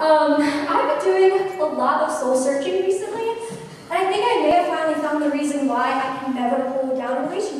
Um, I've been doing a lot of soul searching recently, and I think I may have finally found the reason why I can never hold down a relationship.